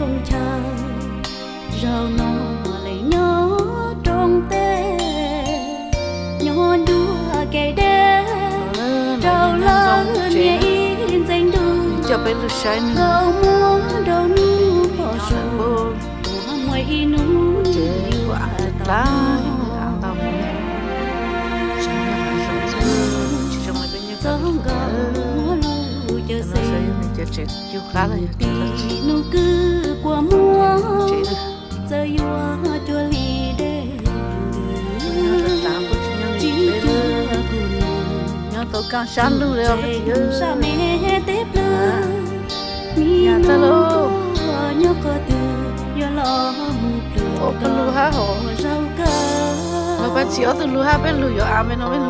con chờ rau nó lại nhớ trong tê. Nhớ đua cây đê rau lơ nhẹ in danh đường cho bé lúc sáng có mua đâu nu bỏ rồi ngoài nu chế của ăn lá ăn tao. sáng là rồi chỉ trong mấy bên như gió vậy gạo mua lu chờ chú nụ cứ qua mua giờ yêu cho li đê. Chỉ chưa cùng nhớ tôi càng sáng luôn rồi cái gì sa ơi. mẹ mi nhớ có từ lo cái lù há hổ. rau cơ mà chỉ ở từ lúa hai bên lúa à bên nó bên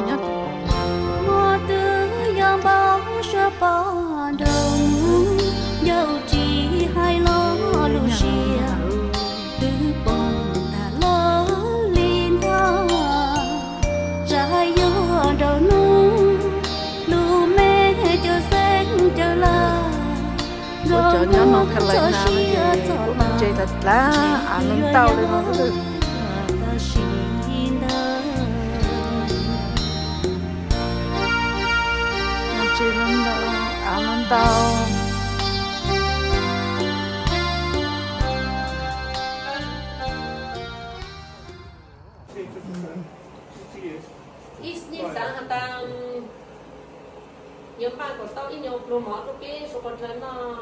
Ủa, cho nhớ nó khăn lại nào nó chơi thật lá ăn lên tàu được chơi ít sáng ta nhóm tao ít nhiều con lớn nó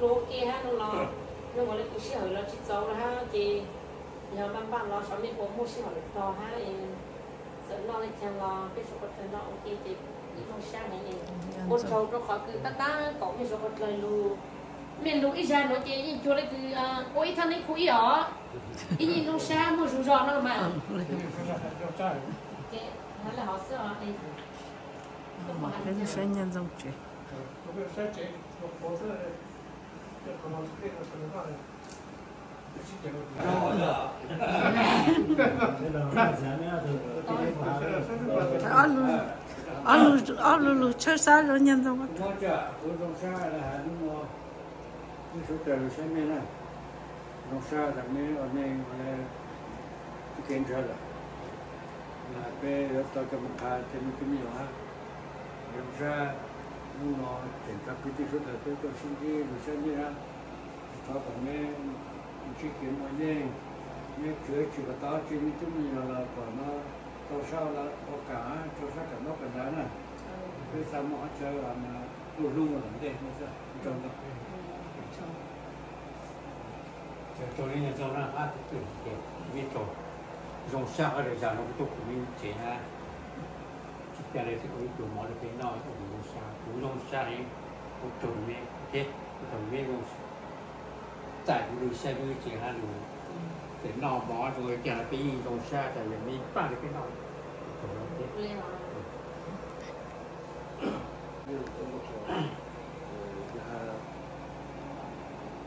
lô kia ha nó nó nó gọi là cũng sẽ hỏi là chỉ cháu là ha thì nhờ bạn bạn nó sáng mình cũng mua sẽ hỏi to ha thì sợ nó lại chẳng lo cái số lớn nó ok thì ít không sang này này một cháu nó khó cứ ta ta có cái số con lớn lù. Mình lù ít ra nó chỉ ít chỗ lại cứ ôi thằng ấy khui ở ít nhìn nó sang một số giò nó mà. Cái nó là họ sợ mà cái nó sẽ nhân dòng chơi ăn luôn ăn luôn ăn luôn luôn chơi sao rồi nhân dòng Nó chợ, của dòng xa là hà nó mò Cái số trời sẽ mê này Dòng xa là mê ở mê mà là Cái kênh trở là Là bê ở tàu cầm khá trên cái mì hóa Dòng xa nó nó chuyển các cái tí số trời tôi tôi xin đi rồi sẽ mê ra Tao còn mê Chỉ kiếm mọi nhé Mê chữa chỉ có tao chỉ mì chúng mình là còn nó Tao sao là có cả Tao sao cả nó cả giá này? Cái sao mà chơi là mà luôn luôn là vấn đề nó sẽ trong đó cho. Nên là do nó hát từ để biết rồi. Dòng xa ở đây giờ nó cũng của mình chỉ ha là để cái đồ mỏ được cái nào của dòng xa của dòng xa này của trồng mẹ thế trồng mẹ dòng tại cái xe như chỉ ha đủ để nò mỏ rồi là cái dòng xa tại vì mình ba được cái họ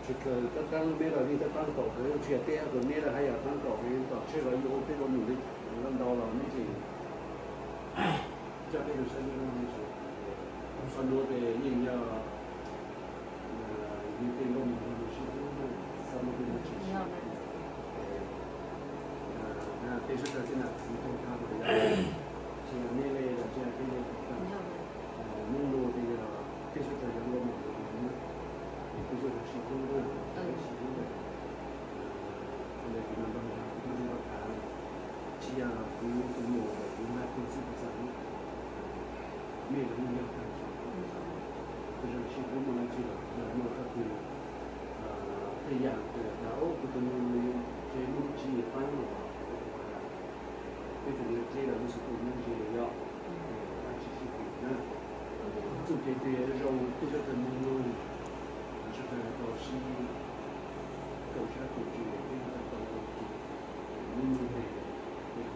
chỉ cần tất cả biết là đi tất cả tổ cái chuyện tiếc rồi biết là hay là tăng tổ cái tổ chơi vào yếu cái con mình đi lần đầu là mấy gì cho cái được xem như mấy gì phần đua về nhìn nhờ như cái con mình được xem như sau một cái chỉ à cái sự thật là chúng tôi tham gia chỉ là nghe là chỉ là cái nhưng đồ thì cái sự thật là một cái sự thật sự không luôn chỉ là để cái mình bằng cái mình bằng cả chỉ là cái cái mồ cái mà cái sự thật là mình là mình là cái cái sự chỉ có một chỉ là là một cái cái cái dạng cái đạo của tôi mình cái mình chỉ phải mà cái thứ này chỉ là một sự tự nhiên chỉ là chỉ chỉ chỉ 做这些肉，不晓得么路，这个都是狗下狗去，这个狗狗去，你们的那个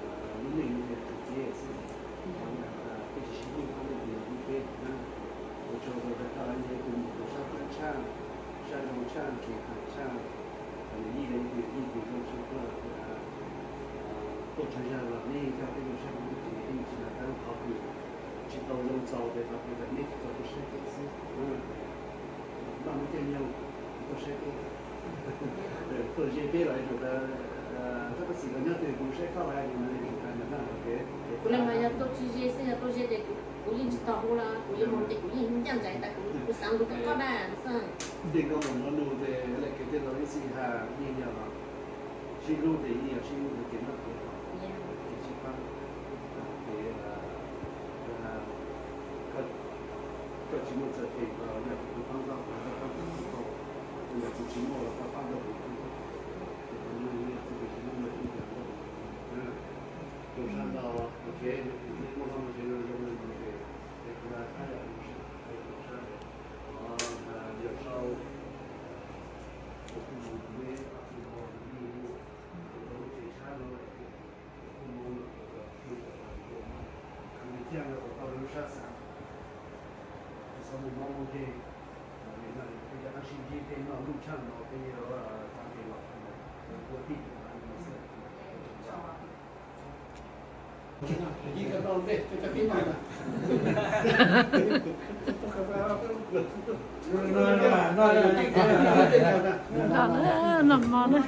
呃，你们的直接是， 都成下了，那一条这个上面的一起来当跑步。ci to lâu sau để tập cái nét cho tôi sẽ cái gì mà một cái nhau tôi sẽ cái tôi sẽ cái lại rồi là các bác sĩ là nhớ thì cũng sẽ có lại nhưng mà hiện tại là nó cái Kula maya to chije se to cái chỉ một giờ thì là nhà cũng tăng ra và nó tăng cũng có nhà cũng chỉ một là tăng ra cũng có nhưng mà nhà cũng chỉ một là ít là có rồi sang đầu ok nhưng mà không chỉ là dùng được cái cái là cái là cái là dê nên là bây giờ nó sinh dê dê nó lúc chăng nó bây giờ tăng dê nó của tỷ nó nó sẽ Jadi kalau deh, kita gimana? Nó nó nó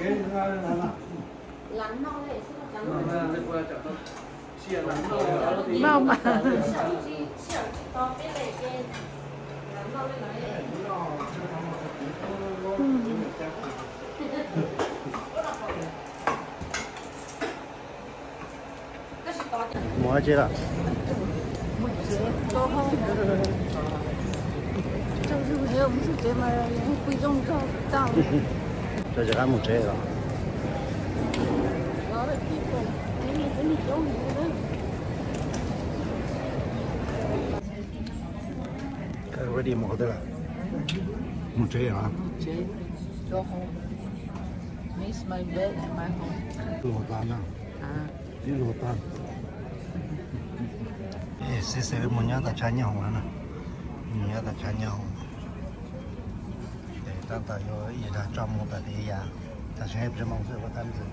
lắn nó lại sức lắn nó mà xiao chi xiao chi to pe le ke lắng no le lai cái gì to Mua chưa ạ?就是没有，不是这么贵重照照。 Cho cho ăn một chế rồi. 我的地方，给你给你有名的。 Đi một thế là một chế hả? Jay, go home. Miss my bed and my home. Lô tan à? Đi lô tan. Ê, sẽ sẽ một nhá ta trái nhau hả nè. Nhá ta trái nhau. Để ta ta vô ý là trong một cái gì à. Ta sẽ cho mong sự có tâm sự.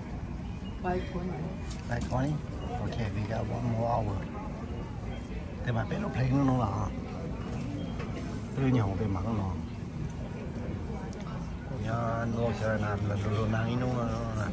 quay cuốn. Like 20? Okay, we got one more hour. Thế mà biết lúc play nó nó là từ nhỏ về mặt nó Nhà nó sẽ làm là đồ năng nó là